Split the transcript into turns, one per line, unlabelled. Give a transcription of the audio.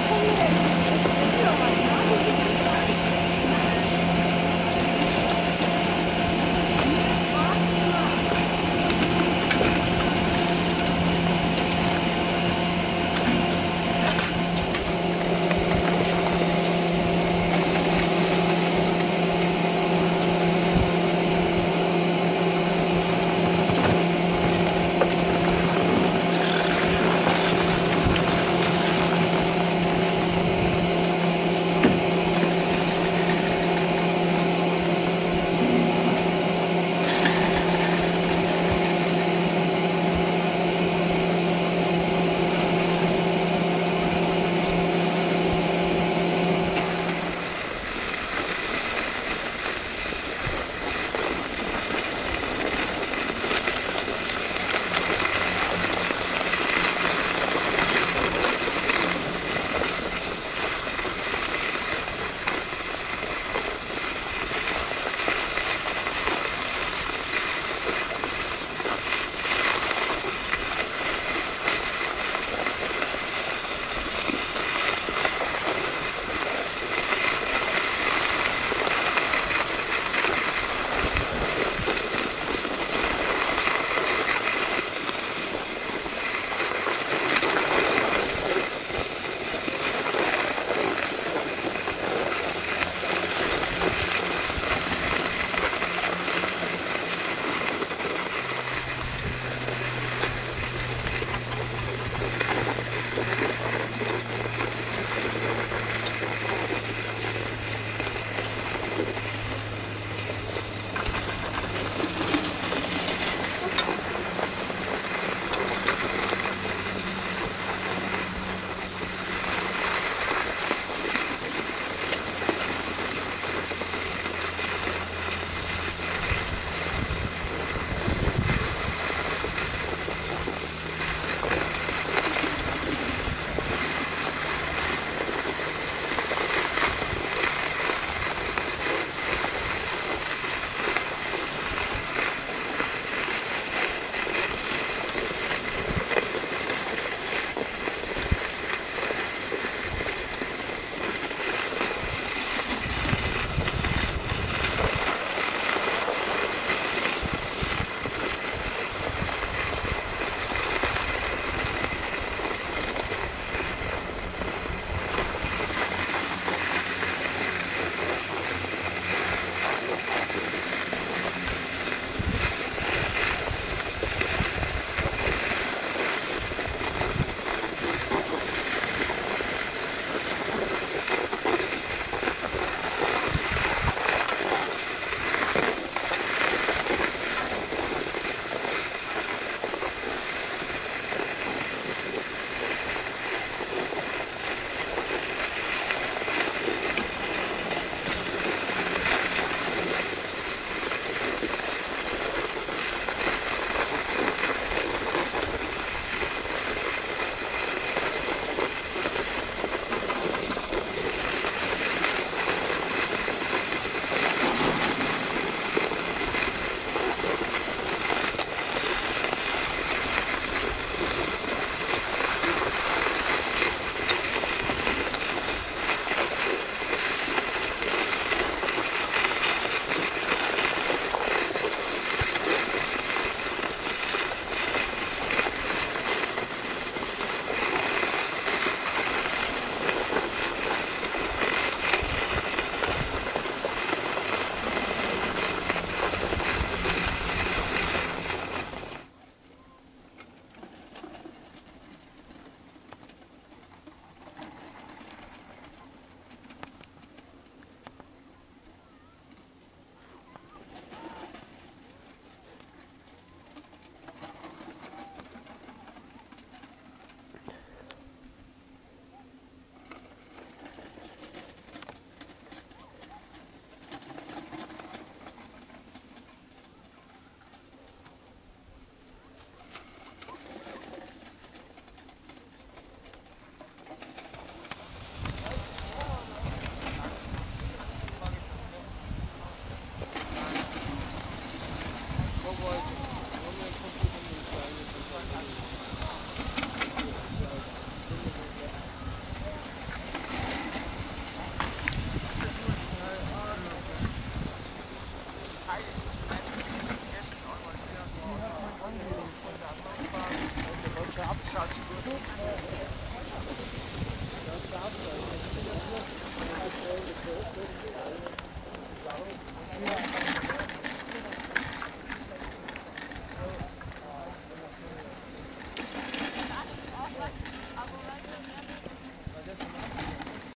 아,
Thank you.